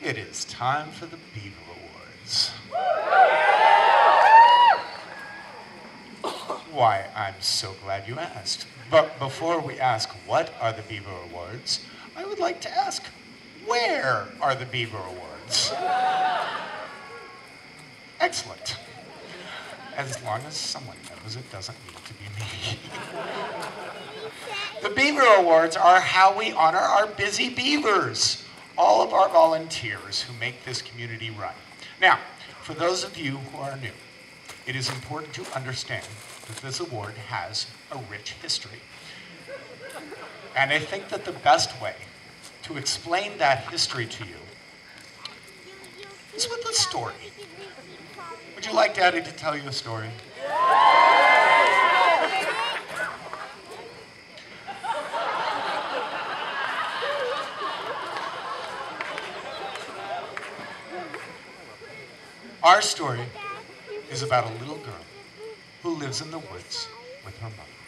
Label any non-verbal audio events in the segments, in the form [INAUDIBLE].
It is time for the Beaver Awards. Why, I'm so glad you asked. But before we ask what are the Beaver Awards, I would like to ask where are the Beaver Awards? Excellent. As long as someone knows it doesn't need to be me. the Beaver Awards are how we honor our busy beavers all of our volunteers who make this community run. Now, for those of you who are new, it is important to understand that this award has a rich history. And I think that the best way to explain that history to you is with a story. Would you like Daddy to tell you a story? Our story is about a little girl who lives in the woods with her mother.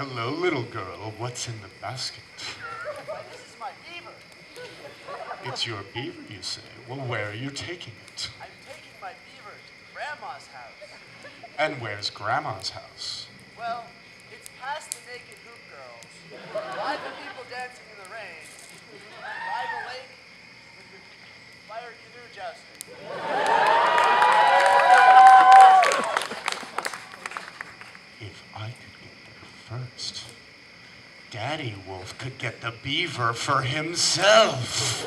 Hello, little girl. What's in the basket? This is my beaver. It's your beaver, you say. Well, where are you taking it? I'm taking my beaver to Grandma's house. And where's Grandma's house? Well, it's past the naked hoop girls, by the people dancing in the rain, by the lake, with the fire canoe jousting. could get the beaver for himself.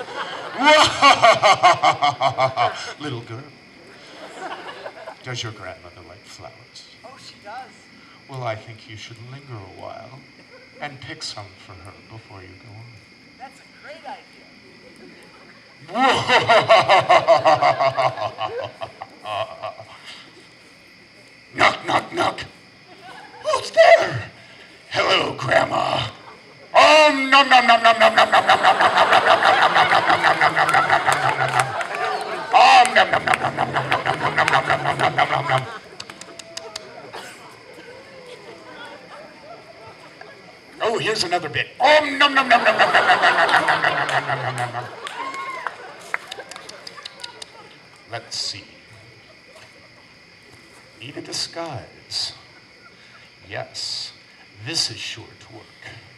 [LAUGHS] Little girl, does your grandmother like flowers? Oh, she does. Well, I think you should linger a while and pick some for her before you go on. That's a great idea. [LAUGHS] knock, knock, knock. Who's there? Hello, Grandma nom nom nom nom nom nom nom nom nom nom nom nom nom nom Oh, here's another bit. Om nom nom nom nom nom nom nom nom nom nom Let's see. Need a disguise. Yes, this is short work.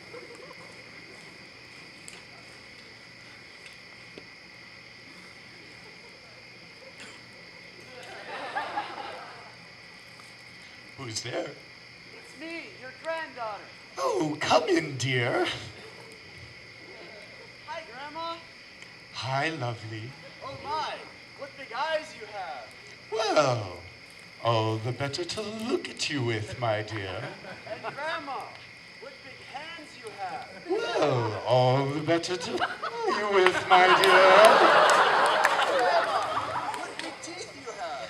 Who's there? It's me, your granddaughter. Oh, come in, dear. Hi, Grandma. Hi, lovely. Oh my, what big eyes you have. Well, all the better to look at you with, my dear. And Grandma, what big hands you have. Well, all the better to hold you with, my dear. What big teeth you have.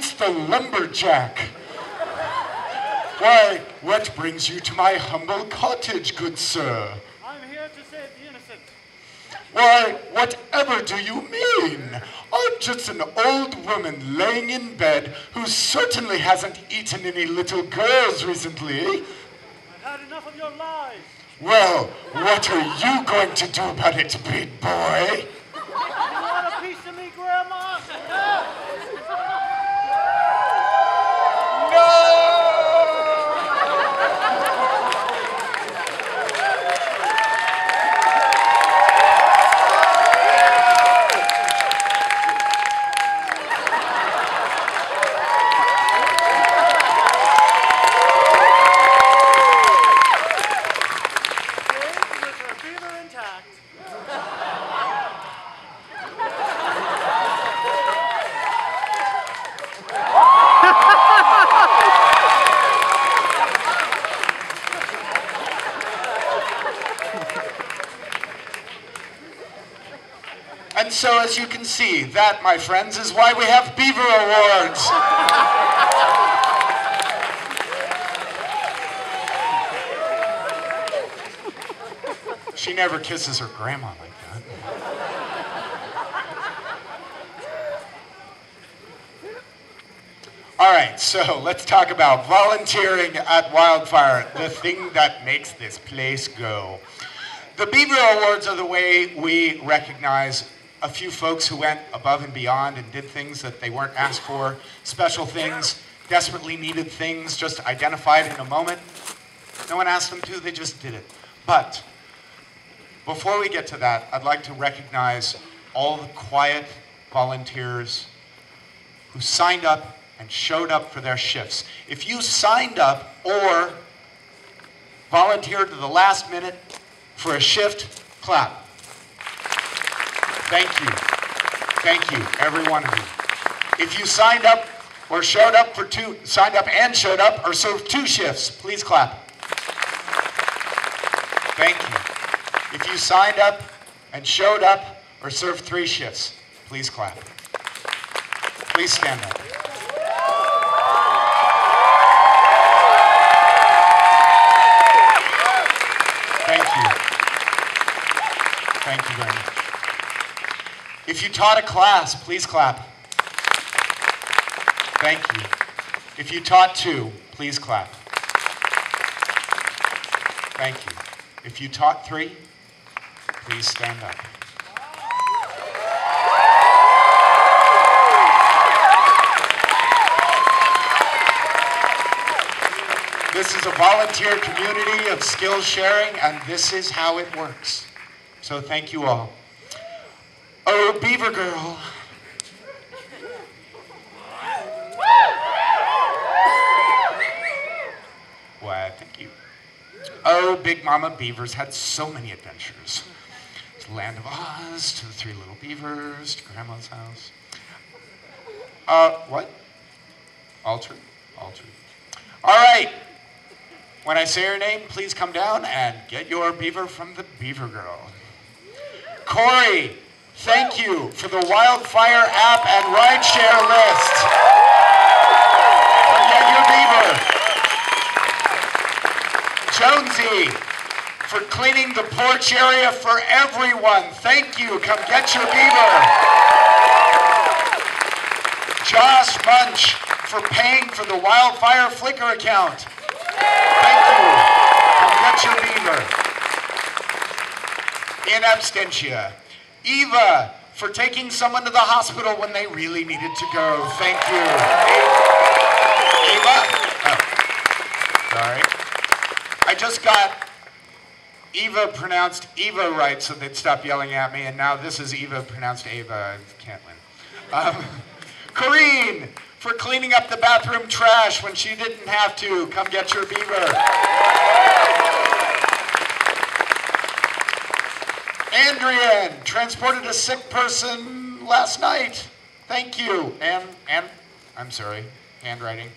it's the lumberjack. Why, what brings you to my humble cottage, good sir? I'm here to save the innocent. Why, whatever do you mean? I'm just an old woman laying in bed who certainly hasn't eaten any little girls recently. I've had enough of your lies. Well, what are you going to do about it, big boy? You want a piece of me, Grandma? Saved with her fever intact. And so, as you can see, that, my friends, is why we have Beaver Awards. She never kisses her grandma like that. All right, so let's talk about volunteering at Wildfire, the thing that makes this place go. The Beaver Awards are the way we recognize a few folks who went above and beyond and did things that they weren't asked for, special things, desperately needed things, just identified in a moment. No one asked them to, they just did it. But before we get to that, I'd like to recognize all the quiet volunteers who signed up and showed up for their shifts. If you signed up or volunteered to the last minute for a shift, clap. Thank you. Thank you, every one of you. If you signed up or showed up for two, signed up and showed up or served two shifts, please clap. Thank you. If you signed up and showed up or served three shifts, please clap. Please stand up. Thank you. Thank you very much. If you taught a class, please clap. Thank you. If you taught two, please clap. Thank you. If you taught three, please stand up. This is a volunteer community of skill sharing, and this is how it works. So thank you all. Beaver Girl. Why, thank you. Oh, Big Mama Beavers had so many adventures. To the Land of Oz, to the Three Little Beavers, to Grandma's house. Uh, what? All true. All right. When I say your name, please come down and get your beaver from the Beaver Girl. Corey, thank you for the Wildfire app and rideshare list. Come get your beaver. Jonesy, for cleaning the porch area for everyone. Thank you. Come get your beaver. Josh Munch for paying for the wildfire Flickr account. Thank you. Come get your beaver. In absentia. Eva for taking someone to the hospital when they really needed to go. Thank you. Eva? Oh. Sorry. I just got Eva pronounced Eva right, so they'd stop yelling at me, and now this is Eva pronounced Ava. I can't win. Um, [LAUGHS] for cleaning up the bathroom trash when she didn't have to. Come get your beaver. Andrian transported a sick person last night. Thank you. And and I'm sorry, handwriting.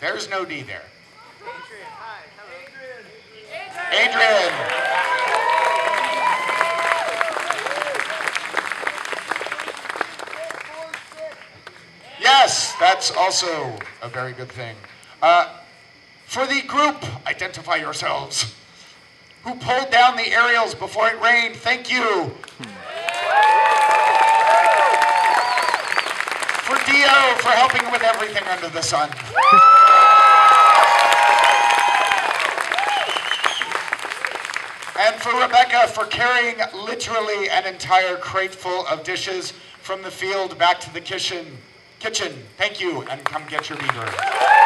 There's no D there. Adrian, hi. Hello. Adrian. Yes, that's also a very good thing. Uh, for the group, identify yourselves, who pulled down the aerials before it rained, thank you. For Dio for helping with everything under the sun. And for Rebecca for carrying literally an entire crate full of dishes from the field back to the kitchen. Kitchen, thank you, and come get your beaver.